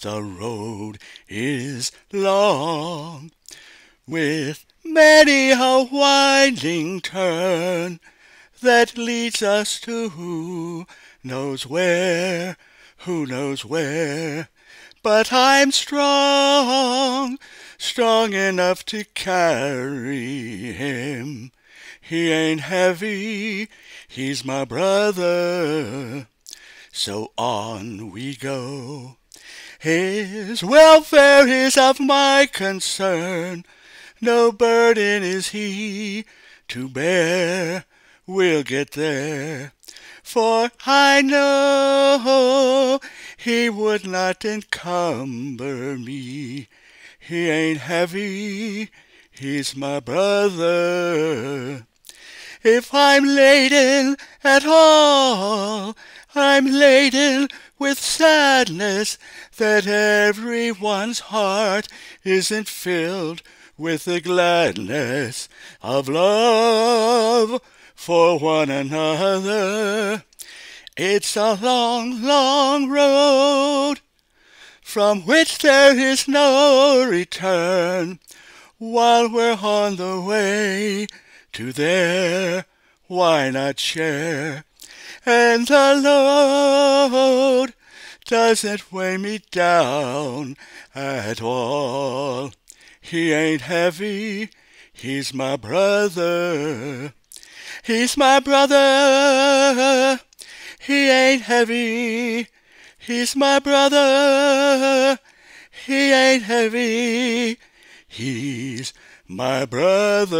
the road is long, with many a winding turn that leads us to who knows where, who knows where. But I'm strong, strong enough to carry him. He ain't heavy, he's my brother. So on we go. His welfare is of my concern. No burden is he to bear. We'll get there. For I know he would not encumber me. He ain't heavy, he's my brother. If I'm laden at all, I'm laden with sadness that everyone's heart isn't filled with the gladness of love for one another. It's a long, long road from which there is no return. While we're on the way to there, why not share? And the load doesn't weigh me down at all. He ain't heavy, he's my brother. He's my brother. He ain't heavy, he's my brother. He ain't heavy, he's my brother.